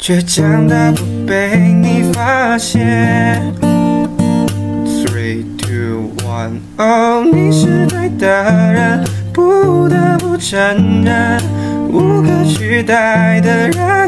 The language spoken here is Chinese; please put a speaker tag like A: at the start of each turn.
A: 倔强的不被你发现。Three, two, one, oh，你是对的人，不得不承认，无可取代的人。